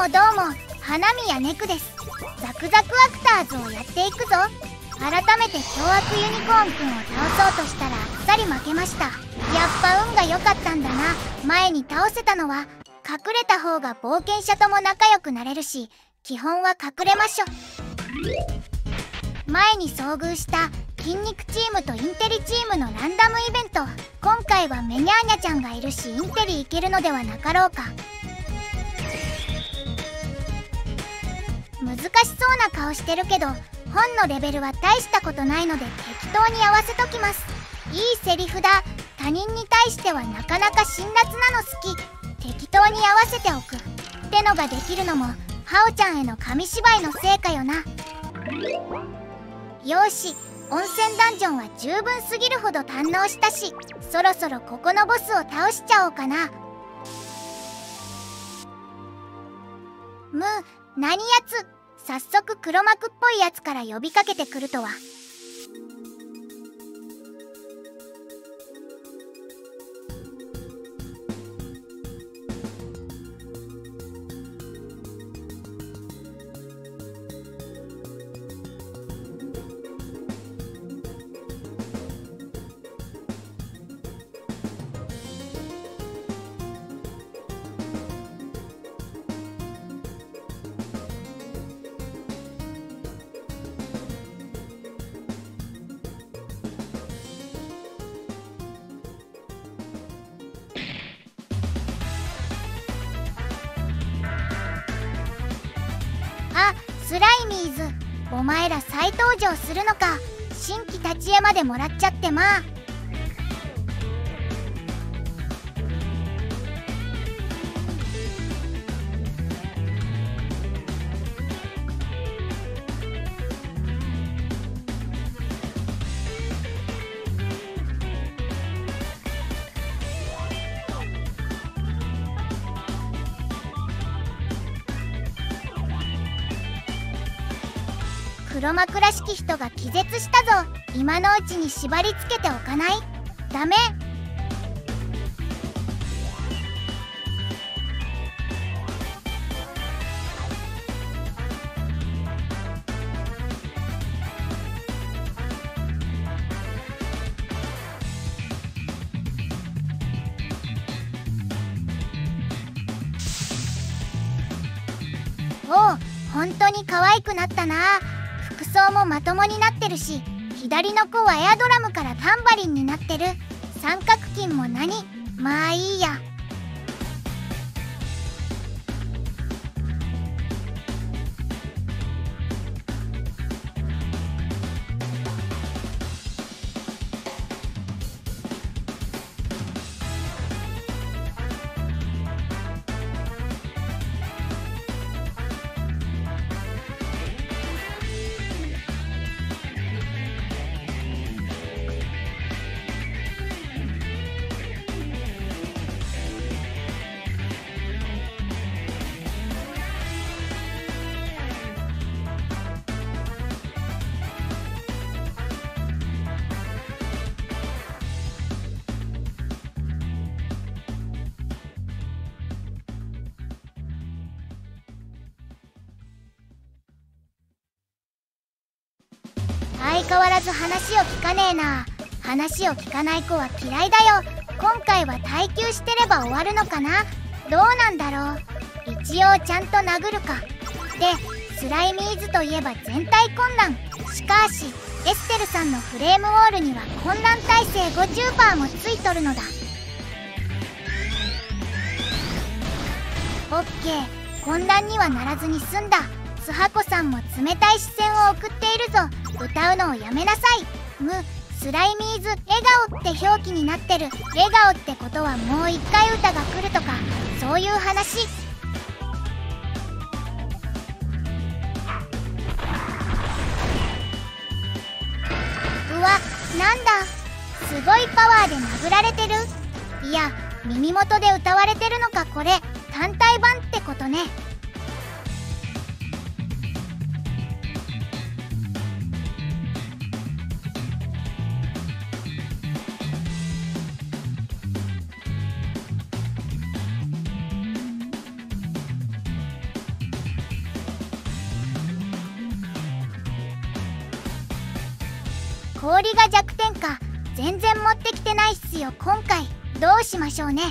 もどうも花宮ネクです。ザクザクアクターズをやっていくぞ。改めて凶悪ユニコーンくんを倒そうとしたらあっさり負けました。やっぱ運が良かったんだな。前に倒せたのは隠れた方が冒険者とも仲良くなれるし基本は隠れましょ前に遭遇した筋肉チームとインテリチームのランダムイベント。今回はメニャーニャちゃんがいるしインテリいけるのではなかろうか。難しそうな顔してるけど本のレベルは大したことないので適当に合わせときます。いいセリフだ。他人に対してはなかなか辛辣なの好き。適当に合わせておくってのができるのもハオちゃんへの紙芝居の成果よな。よし。温泉ダンジョンは十分すぎるほど堪能したしそろそろここのボスを倒しちゃおうかな。む。何やつ？早速黒幕っぽいやつから呼びかけてくるとは。あスライミーズ。お前ら再登場するのか。新規立ち絵までもらっちゃってまあ。黒幕らしき人が気絶したぞ。今のうちに縛り付けておかない。ダメ。おう本当に可愛くなったな。奏もまともになってるし左の子はエアドラムからタンバリンになってる。三角筋も何？まあいいや。変わらず話を聞かねえな。話を聞かない子は嫌いだよ。今回は耐久してれば終わるのかな。どうなんだろう。一応ちゃんと殴るか。でスライミーズといえば全体混乱。しかしエステルさんのフレームウォールには混乱耐性50%もついとるのだ。オッケー。混乱にはならずに済んだ。スハコさんも冷たい視線を送ってのをやめなさい。むスライミーズ笑顔って表記になってる。笑顔ってことはもう一回歌が来るとかそういう話。うわなんだ。すごいパワーで殴られてる。いや耳元で歌われてるのかこれ。単体版ってことね。氷が弱点か。全然持ってきてないっすよ今回。どうしましょうね。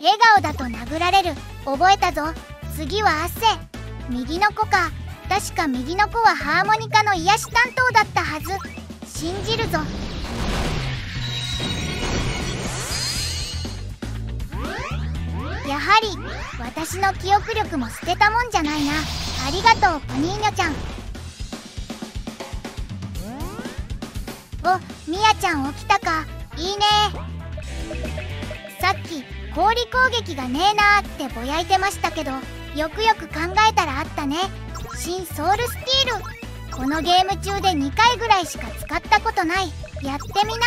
笑顔だと殴られる。覚えたぞ。次は汗右の子か。確か右の子はハーモニカの癒し担当だったはず。信じるぞ。やはり私の記憶力も捨てたもんじゃないな。ありがとうポニーニョちゃん。おみやちゃん起きたか。いいね。さっき氷攻撃がねえなーってぼやいてましたけどよくよく考えたらあったね。新ソウルスティール。このゲーム中で2回ぐらいしか使ったことない。やってみな。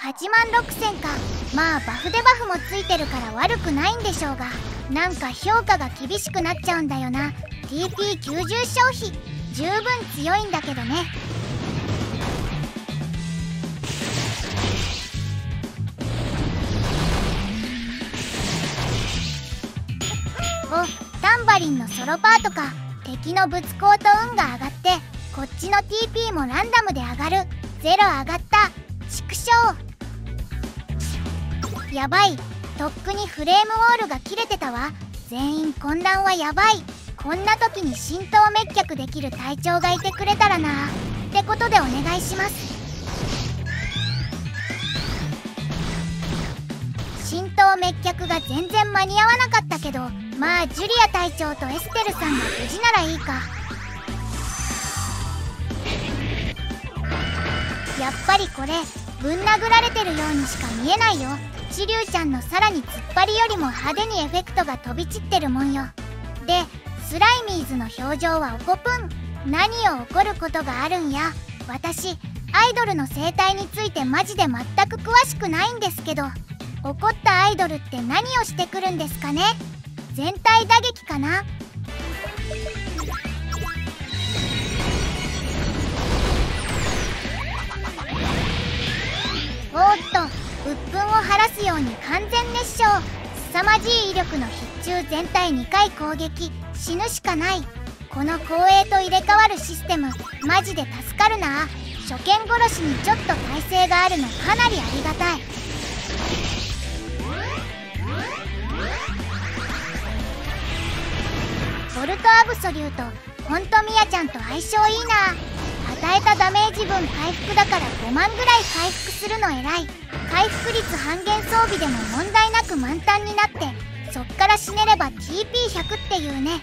8万6000か。まあバフでバフもついてるから悪くないんでしょうが。なんか評価が厳しくなっちゃうんだよな。TP90 消費。十分強いんだけどね。おタンバリンのソロパートか。敵のぶつこうと運が上がってこっちの TP もランダムで上がる。ゼロ上がった。畜生やばい。とっくにフレームウォールが切れてたわ。全員混乱はやばい。こんな時に浸透滅却できる隊長がいてくれたらな。ってことでお願いします。浸透滅却が全然間に合わなかったけどまあジュリア隊長とエステルさんが無事ならいいか。やっぱりこれぶん殴られてるようにしか見えないよ。チリュウちゃんのさらに突っ張りよりも派手にエフェクトが飛び散ってるもんよ。でスライミーズの表情はおこぷん何を起こることがあるんや。私アイドルの生態についてマジで全く詳しくないんですけど。怒ったアイドルって何をしてくるんですかね。全体打撃かな。おっと鬱憤を晴らすように完全熱唱。凄まじい威力の必中全体2回攻撃。死ぬしかない。この光栄と入れ替わるシステム。マジで助かるな。初見殺しにちょっと耐性があるのかなりありがたい。ボルトアブソリュートほんとミヤちゃんと相性いいな。与えたダメージ分回復だから5万ぐらい回復するの偉い。回復率半減装備でも問題なく満タンになってそっから死ねれば TP100 っていうね。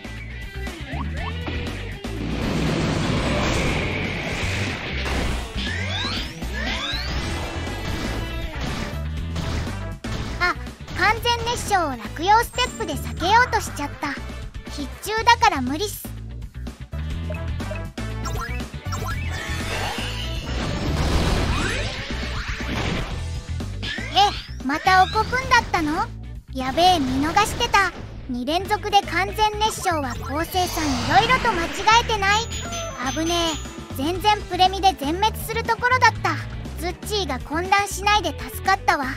あ完全熱唱を落葉ステップで避けようとしちゃった。必中だから無理っす。えまたおこぷんだったの？やべえ見逃してた。2連続で完全熱唱は昴生さんいろいろと間違えてない。危ねえ。全然プレミで全滅するところだった。ズッチーが混乱しないで助かったわ。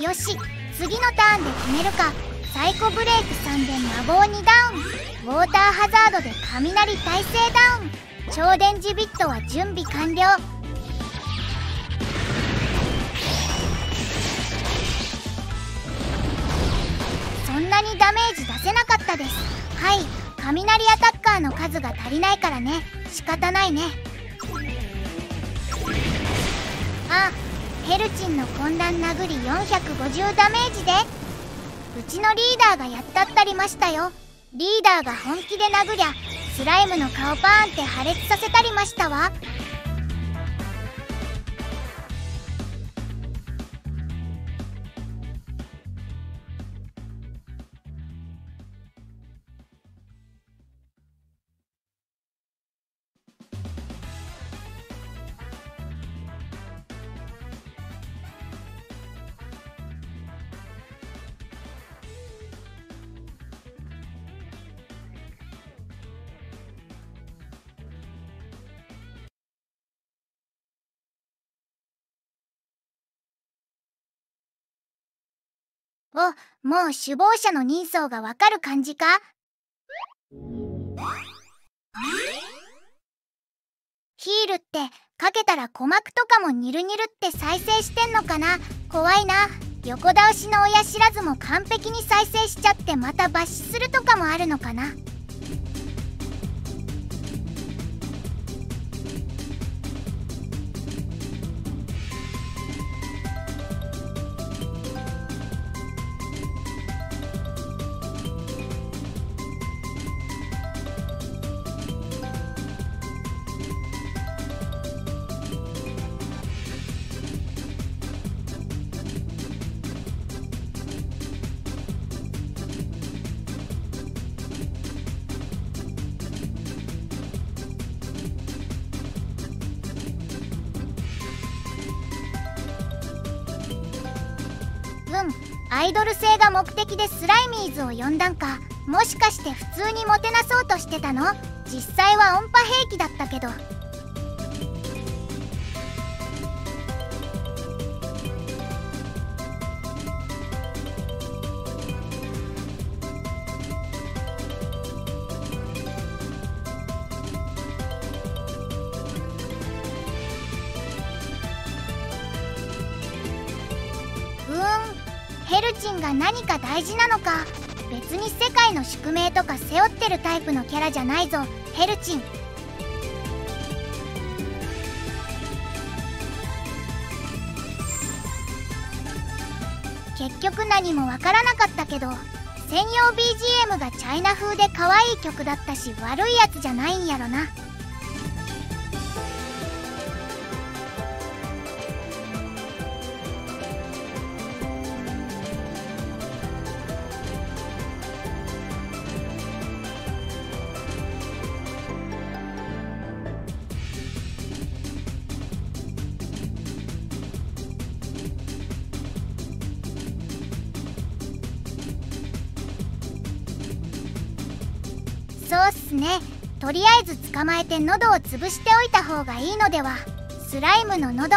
よし。次のターンで決めるか。サイコブレイク3で魔法2ダウン。ウォーターハザードで雷耐性ダウン。超電磁ビットは準備完了。ダメージ出せなかったです。はい。雷アタッカーの数が足りないからね。仕方ないね。あヘルチンの混乱殴り450ダメージで。うちのリーダーがやったったりましたよ。リーダーが本気で殴りゃスライムの顔パーンって破裂させたりましたわ。おもう首謀者の人相がわかる感じか？ヒールってかけたら鼓膜とかもニルニルって再生してんのかな？怖いな。横倒しの親知らずも完璧に再生しちゃってまた抜歯するとかもあるのかな？アイドル性が目的でスライミーズを呼んだんか。もしかして普通にもてなそうとしてたの？実際は音波兵器だったけど。チンが何か大事なのか別に世界の宿命とか背負ってるタイプのキャラじゃないぞヘルチン。結局何もわからなかったけど専用 BGM がチャイナ風で可愛い曲だったし悪いやつじゃないんやろな。そうっすね。とりあえず捕まえて喉を潰しておいた方がいいのでは。スライムの喉。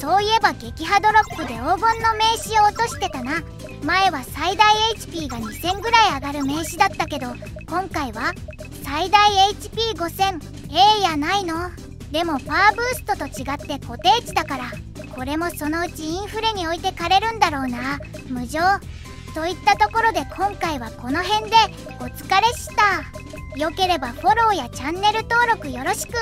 そういえば撃破ドロップで黄金の名刺を落としてたな。前は最大 HP が2000ぐらい上がる名刺だったけど今回は最大 HP5000 ええやないの。でもパワーブーストと違って固定値だから。これもそのうちインフレに置いてかれるんだろうな。無情。といったところで今回はこの辺でお疲れした。よければフォローやチャンネル登録よろしく。